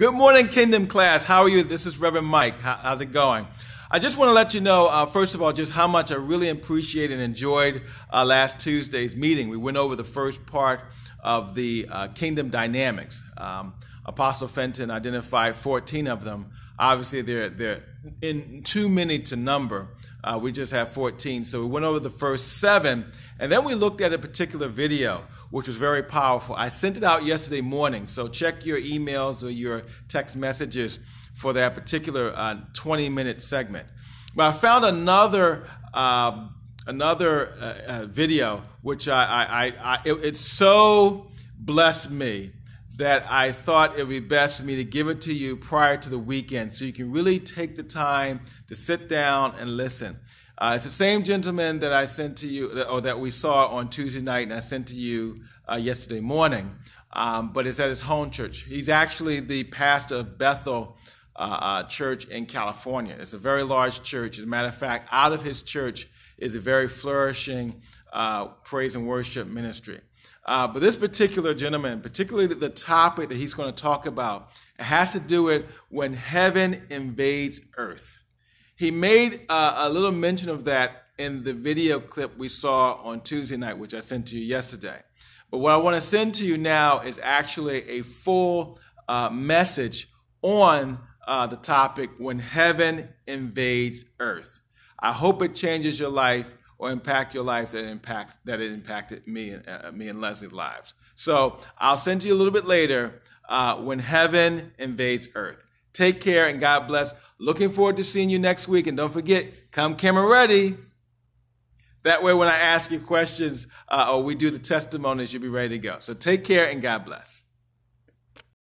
Good morning, Kingdom class. How are you? This is Reverend Mike. How, how's it going? I just want to let you know, uh, first of all, just how much I really appreciate and enjoyed uh, last Tuesday's meeting. We went over the first part of the uh, Kingdom Dynamics. Um, Apostle Fenton identified 14 of them. Obviously, they're, they're in too many to number. Uh, we just have 14. So we went over the first seven, and then we looked at a particular video which was very powerful. I sent it out yesterday morning, so check your emails or your text messages for that particular uh, 20 minute segment. But I found another. Uh, another uh, video, which I, I, I, I it, it so blessed me that I thought it would be best for me to give it to you prior to the weekend so you can really take the time to sit down and listen. Uh, it's the same gentleman that I sent to you, or that we saw on Tuesday night, and I sent to you uh, yesterday morning. Um, but it's at his home church. He's actually the pastor of Bethel uh, uh, Church in California. It's a very large church. As a matter of fact, out of his church is a very flourishing uh, praise and worship ministry. Uh, but this particular gentleman, particularly the topic that he's going to talk about, it has to do with when heaven invades earth. He made uh, a little mention of that in the video clip we saw on Tuesday night, which I sent to you yesterday. But what I want to send to you now is actually a full uh, message on uh, the topic when heaven invades earth. I hope it changes your life or impact your life that impacts that it impacted me and uh, me and Leslie's lives. So I'll send you a little bit later uh, when heaven invades earth. Take care and God bless. Looking forward to seeing you next week. And don't forget, come camera ready. That way, when I ask you questions uh, or we do the testimonies, you'll be ready to go. So take care and God bless.